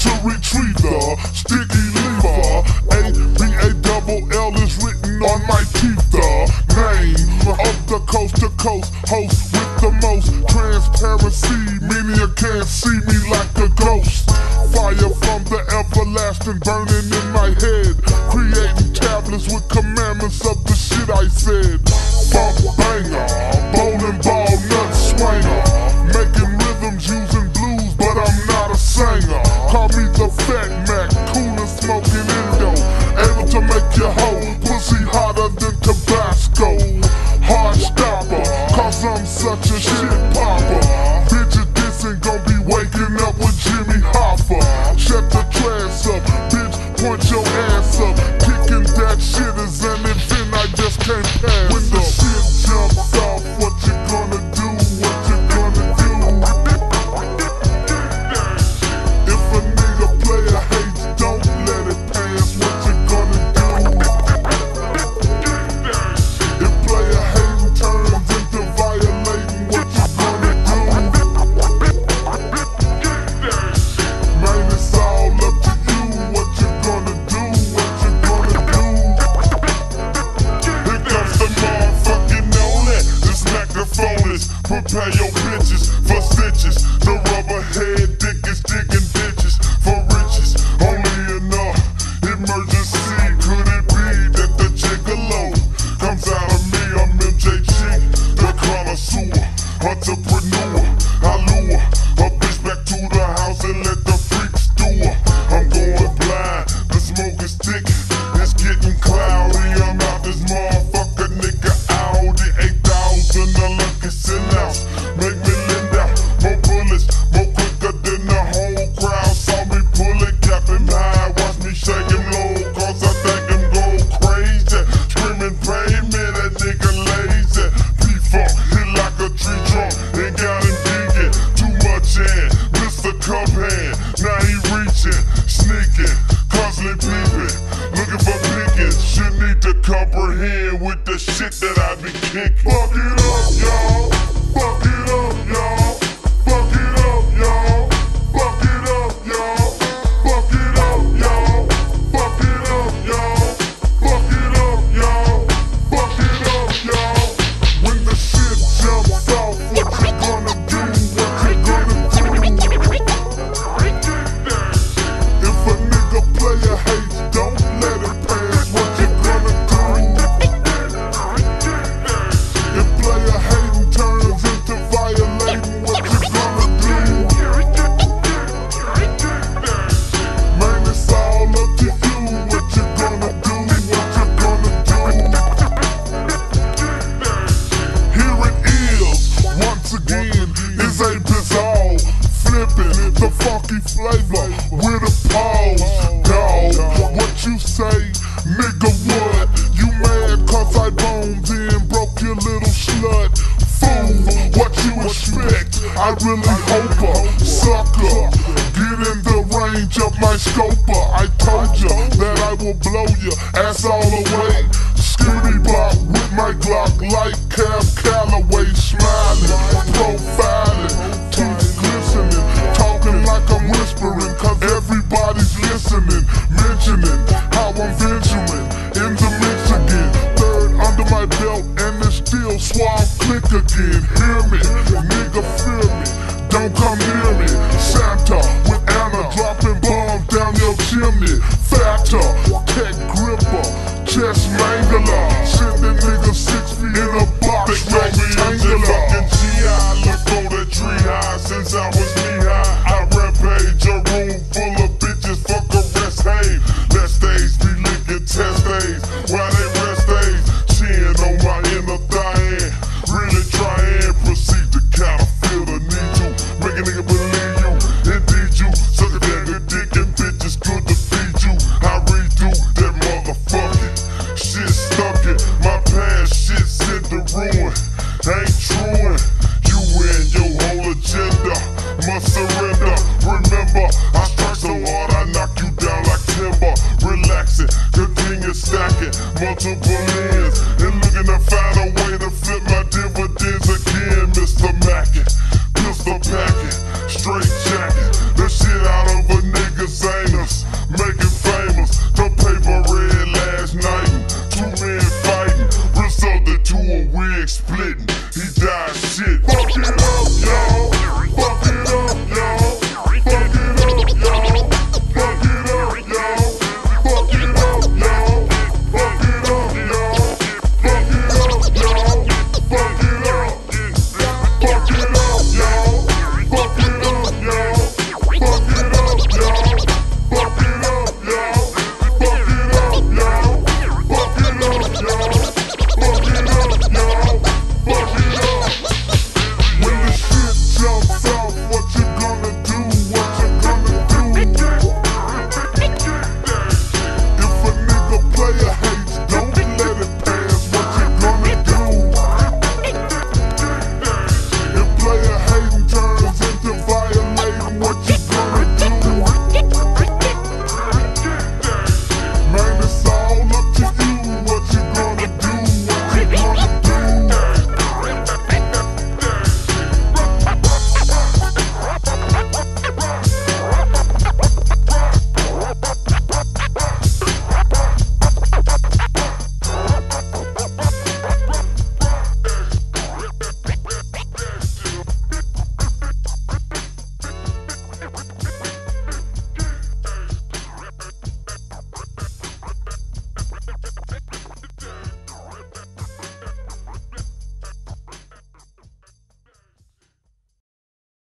to retrieve the sticky lever. A B A double L is written on my teeth. The name of the coast to coast host with the most transparency. Many can't see me like a ghost. Fire from the everlasting burning. Prepare your bitches to comprehend with the shit that I be kicking. Fuck it up, y'all. flavor with a pause, dog. What you say, nigga? What? You mad cause I boned in, broke your little slut? Fool, what you expect? I really hope a sucker. Get in the range of my scoper. I told ya that I will blow ya ass all the way. Scooty with my Glock like splitting.